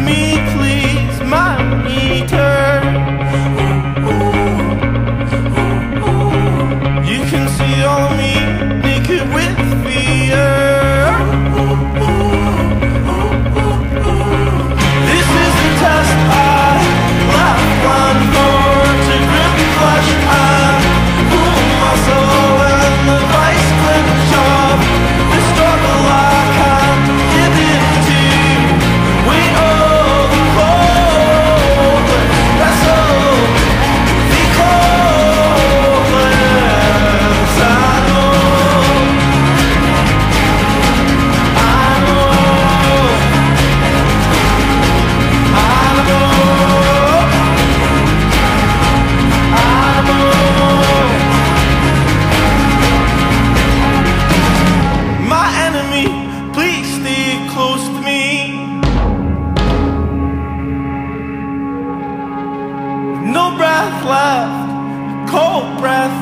me. cold breath